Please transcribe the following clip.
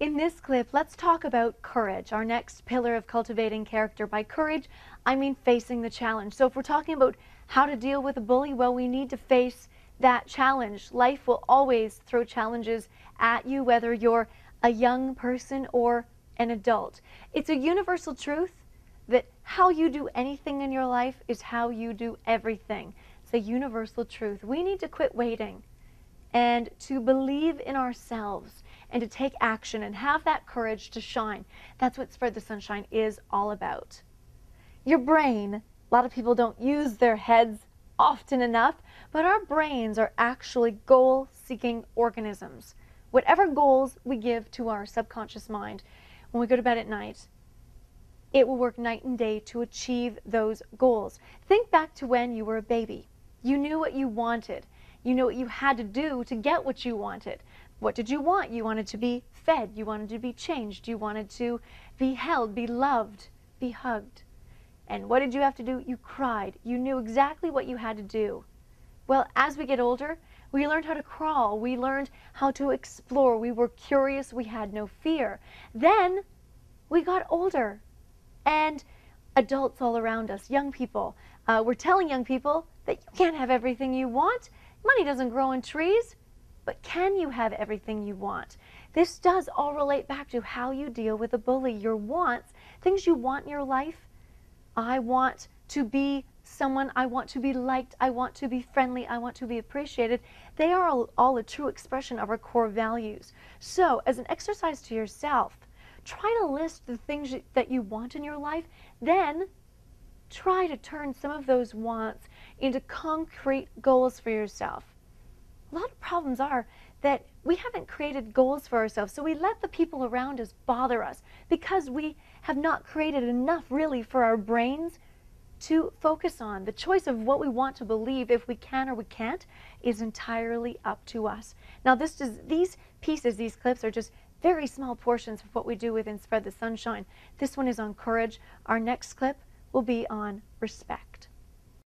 In this clip, let's talk about courage, our next pillar of cultivating character. By courage, I mean facing the challenge. So if we're talking about how to deal with a bully, well, we need to face that challenge. Life will always throw challenges at you, whether you're a young person or an adult. It's a universal truth that how you do anything in your life is how you do everything. It's a universal truth. We need to quit waiting and to believe in ourselves and to take action and have that courage to shine. That's what Spread the Sunshine is all about. Your brain, a lot of people don't use their heads often enough, but our brains are actually goal seeking organisms. Whatever goals we give to our subconscious mind when we go to bed at night, it will work night and day to achieve those goals. Think back to when you were a baby. You knew what you wanted. You knew what you had to do to get what you wanted. What did you want? You wanted to be fed. You wanted to be changed. You wanted to be held, be loved, be hugged. And what did you have to do? You cried. You knew exactly what you had to do. Well, as we get older, we learned how to crawl. We learned how to explore. We were curious. We had no fear. Then we got older and adults all around us, young people. Uh, we're telling young people that you can't have everything you want. Money doesn't grow on trees. But can you have everything you want? This does all relate back to how you deal with a bully, your wants, things you want in your life. I want to be someone, I want to be liked, I want to be friendly, I want to be appreciated. They are all, all a true expression of our core values. So, as an exercise to yourself, try to list the things that you want in your life, then try to turn some of those wants into concrete goals for yourself a lot of problems are that we haven't created goals for ourselves. So we let the people around us bother us because we have not created enough really for our brains to focus on. The choice of what we want to believe, if we can or we can't, is entirely up to us. Now, this does, these pieces, these clips, are just very small portions of what we do within Spread the Sunshine. This one is on courage. Our next clip will be on respect.